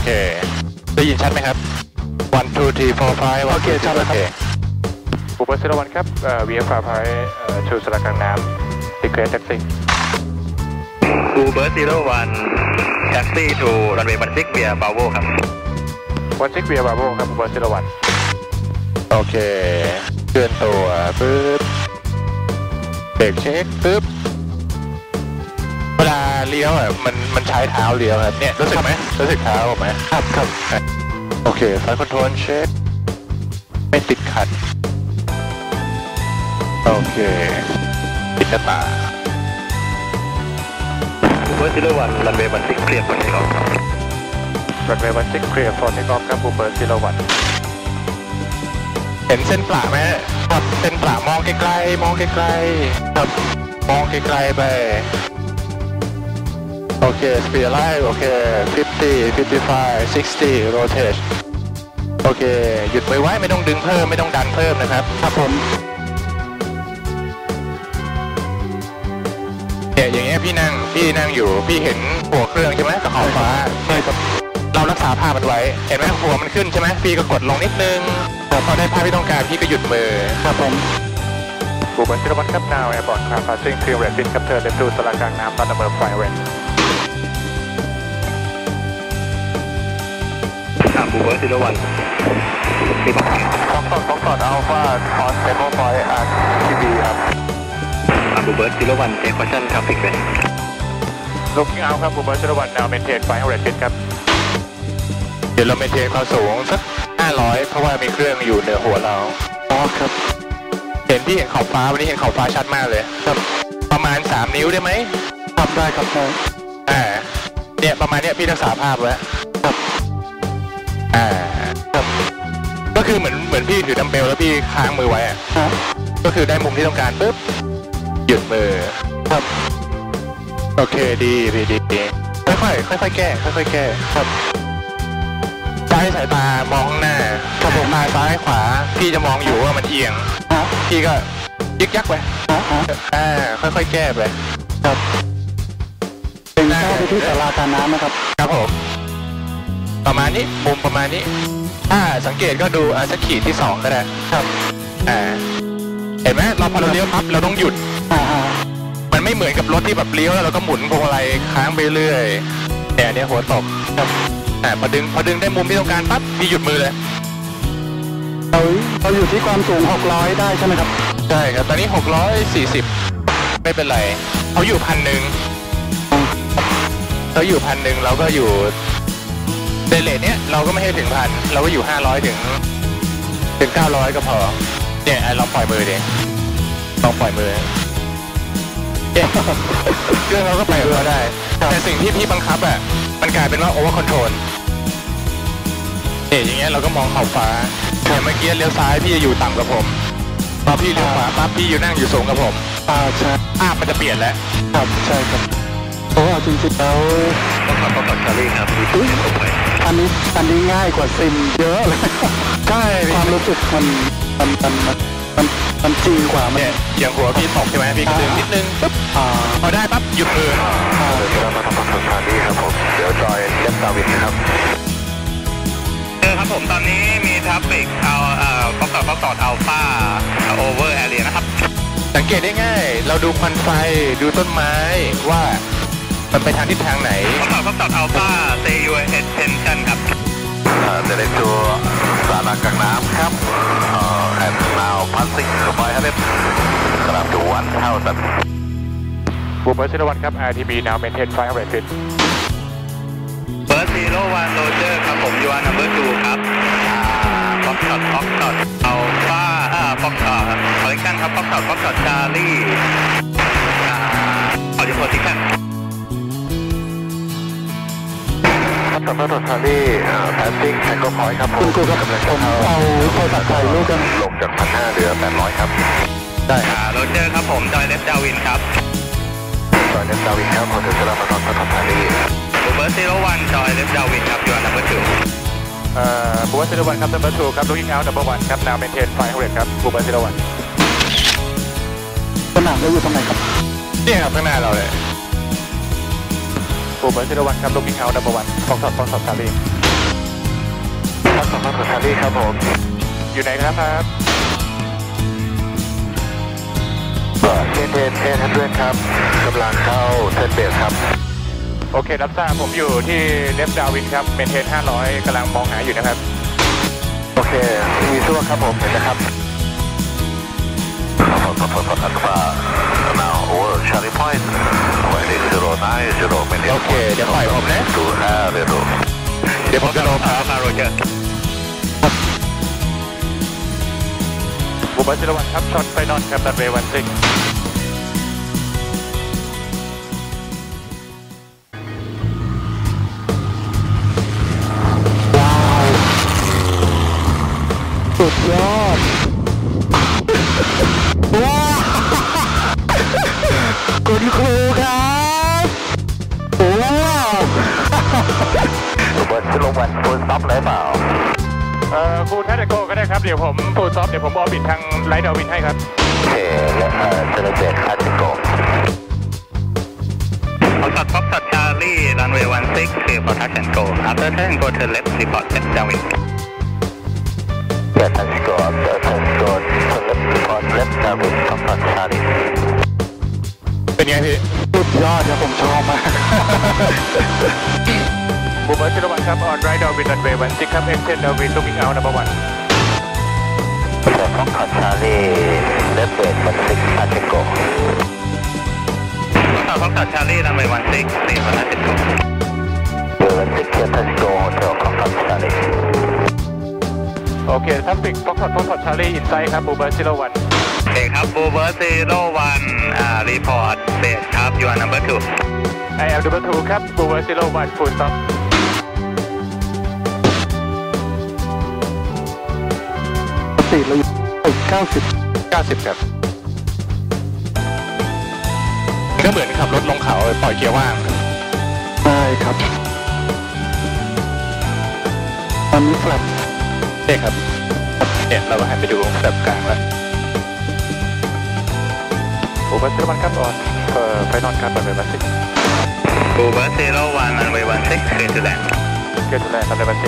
เค ได้ยินชัดไหมครับ one two three four five โอเคชัดแล้วครับบูเบอร์ซิลวันครับเอ่อ VF ฟ้าพายเอ่อชูสลักกลางน้ำติเกรสแท็กซี่บูเบิร์ตซีโร่วันแท็กซี่ทูรันเวย์บันซิกเบียร์บาโวครับวันซิกเบียร์บาโบครับบูเบอร์ซิลวันโอเคเคลื่อนตัวปึ๊บเบรกเช็คปึ๊บ เวลาเลี้ยวอะมันมันใช้เท้าเลี้ยวครับเนี่ยรู้สึกไหมรู้สึกเท้าไหมครับครับโอเค flight control check ไม่ติดขัด โอเคปิดหน้าต่าง Bluebird zero one runway one six เบียร์ one six ครับ runway one six clear for take-off ครับ Bluebird zero one เห็นเส้นประไหมครับเส้นประมองไกลๆมองไกลๆครับมองไกลๆไป โอเค speed alive โอเค50 55 60 rotate โอเค หยุดมือไว้ไม่ต้องดึงเพิ่มไม่ต้องดันเพิ่มนะครับ ครับผมเนี่ยอย่างเงี้ยพี่นั่งพี่นั่งอยู่พี่เห็นหัวเครื่องใช่ไหมกับขอบฟ้าใช่ครับเรารักษาภาพมันไว้ เห็นไหมหัวมันขึ้นใช่ไหมพี่ก็กดลงนิดนึงพอได้ภาพที่ต้องการพี่ก็หยุดมือครับผมบูบันชิรวัตรครับนาวแอร์บอร์ดครับพาซิ่งทีมเรดฟินครับเธอเลนดูสลากลางน้ำตันเบอร์ไฟเรน อ่าบูเบิร์ตซีโร่วันมีบอกต้องกดต้องกดอัลฟาออนเทมโพไฟอาร์ทีบีครับอ่าบูเบิร์ตซีโร่วันเทคคชั่นทราฟิกเป็นลูกกิ้งเอาครับบูบันชิรวัตรนาวเมนเทนไฟเรดฟินครับ เดี๋ยวเราเมนเทนความสูงสัก 500 เพราะว่ามีเครื่องอยู่เหนือหัวเราอ๋อครับ เห็นพี่เห็นขอบฟ้าวันนี้เห็นขอบฟ้าชัดมากเลยครับประมาณ 3 นิ้วได้ไหมครับได้ครับได้อ่าเนี่ยประมาณเนี้ยพี่รักษาภาพไว้ คือเหมือนเหมือนพี่ถือดัมเบลแล้วพี่ค้างมือไว้อะครับก็คือได้มุมที่ต้องการปุ๊บหยุดมือครับ โอเคดีดีดีดีค่อยๆค่อยๆแก้ค่อยๆแก้ครับซ้ายสายตามองข้างหน้าถ้าผมมาซ้ายขวา พี่จะมองอยู่ว่ามันเอียงพี่ก็ยึกยักไปอ่าค่อยๆแก้ไปครับเป็นเข้าไปที่สาราการน้ำนะครับ ครับผมประมาณนี้มุมประมาณนี้ ถ้าสังเกตก็ดูอ่าสักขีดที่สองก็ได้ครับอ่าเห็นไหมเราพอเราเลี้ยวปั๊บเราต้องหยุด อ่าอ่ามันไม่เหมือนกับรถที่แบบเลี้ยวแล้วเราก็หมุนพวงมาลัยค้างไปเรื่อยแต่อันเนี้ยหัวตกครับอ่าพอดึงพอดึงได้มุมที่ต้องการปั๊บพี่หยุดมือเลย เราเราอยู่ที่ความสูง 600 ได้ใช่ไหมครับ ใช่ครับ ตอนนี้ 640 ไม่เป็นไรเขาอยู่พันหนึ่งเขาอยู่พันหนึ่งเราก็อยู่ เดเลทเนี้ยเราก็ไม่ให้ถึงพันเราก็อยู่ 500 ถึง ถึง 900 ก็พอเนี่ยอะลองปล่อยมือดิลองปล่อยมือเนี่ยเครื่องเราก็ไปกับเราได้ แต่สิ่งที่พี่บังคับอะมันกลายเป็นว่า over control เนี่ยอย่างเงี้ยเราก็มองขอบฟ้าแต่เมื่อกี้เลี้ยวซ้ายพี่จะอยู่ต่ำกว่าผมพอพี่เลี้ยวขวาปั๊บพี่อยู่นั่งอยู่สูงกว่าผมอ่าใช่ภาพมันจะเปลี่ยนแล้วครับใช่ครับโอ้เอาจริงๆแล้วต้องขับต้องขับชารี่ครับมีจุดที่ผมไป อันนี้อันนี้ง่ายกว่าซิมเยอะเลยใช่ความรู้สึกมันมันมันมันมันมันจริงกว่ามันเนี่ยอย่างหัวพี่ตกใช่ไหมพี่ก็ดึงนิดนึงปุ๊บอ่าพอได้ปั๊บหยุดมืออ่าเดี๋ยวเรามาทำความชารี่ครับผมเดี๋ยว join left downwind นะครับเออครับผมตอนนี้มี traffic เอาเอ่อ Foxtrot Foxtrot Alpha over area นะครับ สังเกตได้ง่าย เราดูควันไฟดูต้นไม้ว่า มันไปทางทิศทางไหนฟอกต์ฟอกต์อัลฟาเซยูเอเทนชั่นครับเดเรตัวสารากลางน้ำครับเอ่อแอนด์นาวพัสซิ่งไฟฮันเดกราบดูวันเท่าสัตบูเบอร์ซิลวันครับ RTB now maintain 500 feet เบิร์ดซีโร่วันโรเจอร์ครับผมยูอันนัมเบอร์ทูครับฟอกต์ฟอกต์อัลฟาอ่าฟอกต์คอลเลคชันครับฟอกต์ฟอกต์ชารี่อ่าออดิโพซิชัน ครับสำหรับชารี่แพสซิ่งแทงก็พอยครับคุณครูครับผมเอาโทรศัพท์ถ่ายรูปกันลงจากพันห้าเหลือแปดร้อยครับ ได้โรเจอร์ครับผมจอยเลฟดาวินครับจอยเลฟดาวินครับคนถึงจะรับมาตอนพันชารี่เบอร์ซีโร่วันจอยเลฟดาวินครับยูอันนัมเบอร์ทูเอ่อบูเบอร์ซิลวันครับ number two ครับ looking out number one ครับ now maintain 500ครับบูเบอร์ซิลวันสนามเราอยู่ตรงไหนครับเนี่ยครับข้างหน้าเราเลย บูเบอร์ซิลวันครับ looking out number one ฟองสอดฟองสอดชาลีครับสองพันกว่าชาลีครับผม อยู่ไหนครับครับเทนเทนเทนเพื่อนครับกำลังเข้าเซนเบสครับ โอเค รับทราบผมอยู่ที่เลฟดาวินครับเมนเทน500กำลังมองหาอยู่นะครับ โอเค มีซั่วครับผมเห็นนะครับ โอเค เดี๋ยวปล่อยผมนะเดี๋ยวผมจะลงอัลฟาโรเจอร์บุบัสจิรวัตรครับช็อตไฟนอนครับดันเวย์วันซิง คุณครูครับว้าวบุบัสจิรวัตรฟูลซ็อปเลยเปล่า เอ่อคูแทสโกก็ได้ครับ เดี๋ยวผมฟูลซ็อปเดี๋ยวผมออบิททางไลท์ดาวินให้ครับโอเคและเอ่อเซเลเบตแทสโก Foxtrot Foxtrot Charlie runway 16 clear for touch and go after touch and go to left report left downwind เปิดทันสกอร์เปิดทันสกอร์เล็บคอนเล็บดาวินท็อปชาลี เป็นไงพี่สุดยอดครับผมชอบมากบูเบอร์ชิรวัตรครับ on right Darwin runway 16ครับ extend Darwin looking out number one เปิดท็อปชาลีเล็บเบรดมันซิกทันสกอร์ Foxtrot Foxtrot Charlie runway 16 clear for touch and go เบอร์ซิกทันสกอร์โฮเทลท็อปชาลีโอเค traffic Fox Fox Charlie inside ครับ Bluebird zero one โอเคครับ Bluebird zero one อ่า report base ครับ you are number two I am number two ครับ Bluebird zero one full stop ปกติเราอยู่เก้าสิบ90ครับก็เหมือนขับรถลงเขาปล่อยเกียร์ว่างได้ครับตอนนี้แฟลปใช่ครับเนี่ยเราหันไปดูแบบกลางแล้ว โอ้บัสเตอร์มันครับออนเอ่อไฟนอนครับบันเลยบัสซิกบูเบอร์ซีโร่วันรันเวย์16 clear to land เกิดแรกบันเลยบัส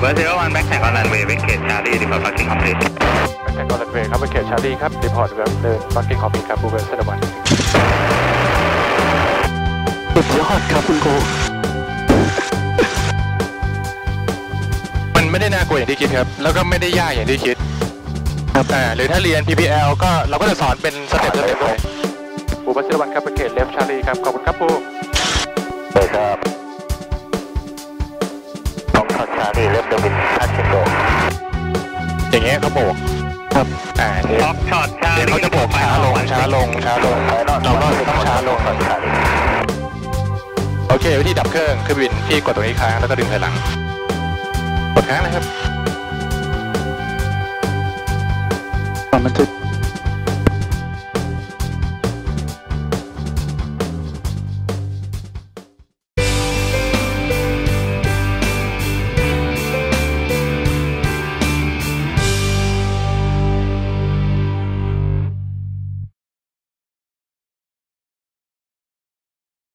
เบอร์ซีโร่วันแบ็กแท็กออนรันเวย์วิกเกตชาร์ลีรีพอร์ตพักกิ้งคอมพลีทแข่งกอลเลนเวย์ครับไปเขตชาลีครับรีพอร์ตแบบเดินฟักกิ้งคอมพิวครับบูเบอร์เซตวันสุดยอดครับคุณครูมันไม่ได้น่ากลัวอย่างที่คิดครับ แล้วก็ไม่ได้ยากอย่างที่คิดครับอ่าหรือถ้าเรียน PPL ก็เราก็จะสอนเป็นสเต็ปสเต็ปไปบูบัสเซตวันครับไปเขตเลฟชาลีครับขอบคุณครับปู เลฟเดวินทัชโกอย่างเงี้ยเขาโบกครับอ่าเนี่ยท็อปช็อตชาเดี๋ยวลีเขาจะโบกช้าลงช้าลงช้าลงเราก็ต้องช้าลงโอเควิธีดับเครื่องคือบินพี่กดตรงนี้ค้างแล้วก็ดึงถอยหลังกดค้างนะครับก่อนมันจะ